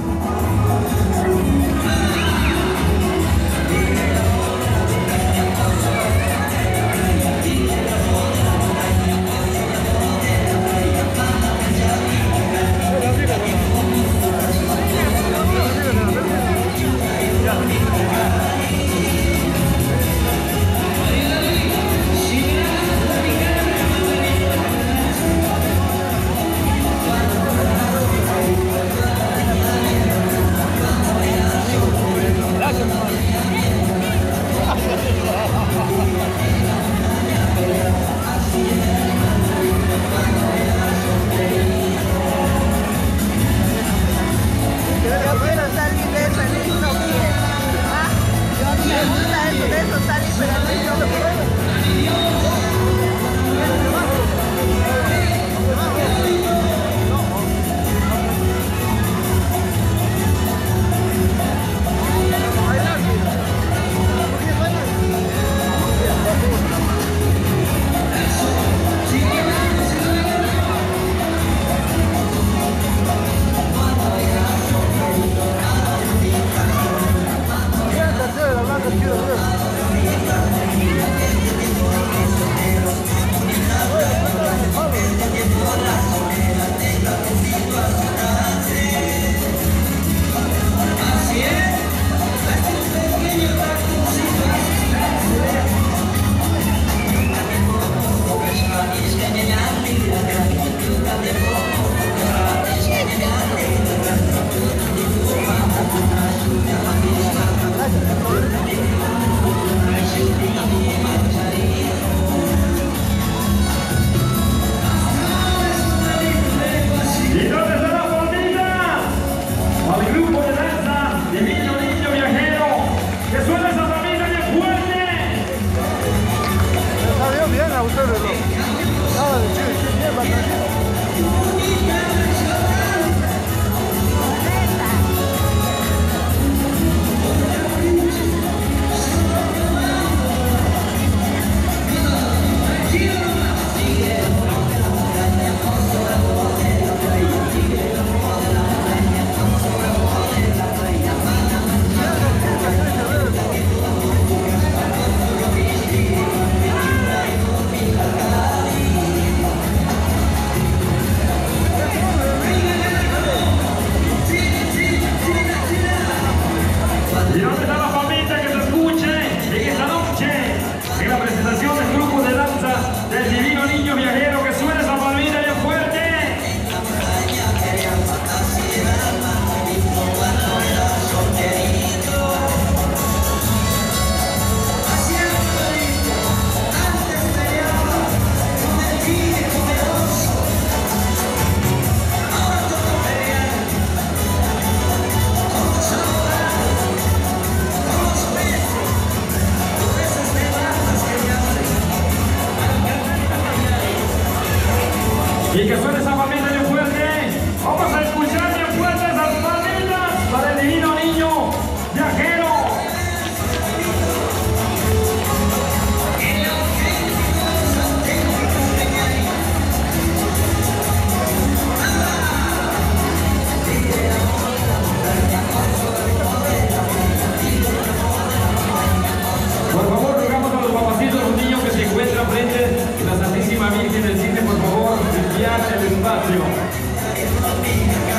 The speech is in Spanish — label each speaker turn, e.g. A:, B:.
A: Thank you. Y que suene esa familia bien fuerte. Vamos a escuchar bien fuerte esas palmitas para el divino niño viajero. Por favor, rogamos a los papacitos, los niños que se encuentran frente a la Santísima Virgen del Cine, piace lo